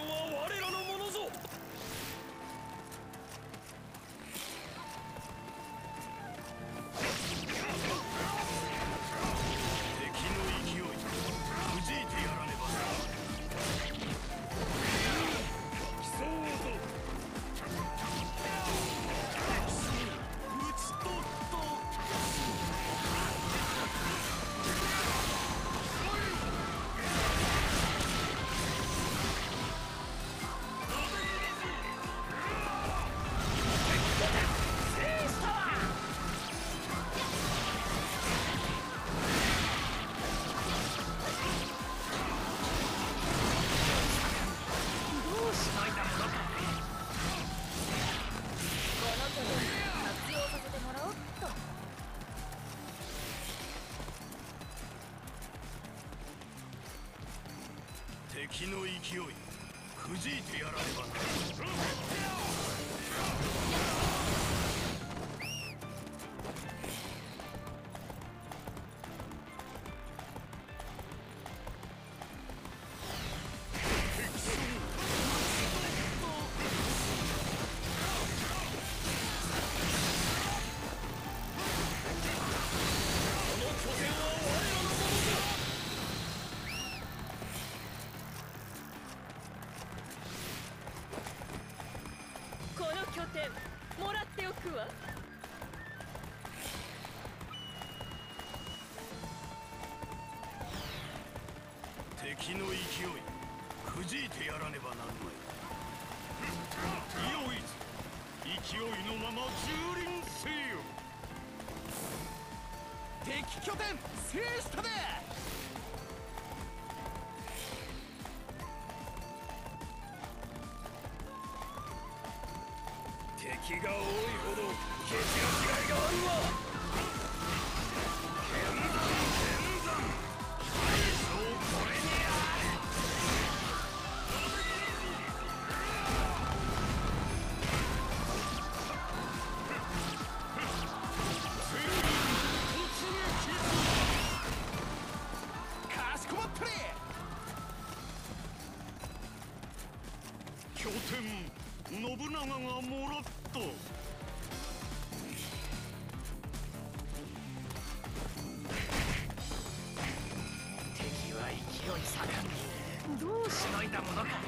will 勢い。くじいてやらねばな敵の勢い。くじいてやらねばないよい勢いのまま蹂躙せよ。敵拠点制したで。敵が多いほど決チ違いがあるわ。信長がもらった。敵は勢い盛ん。どうしのいだものか。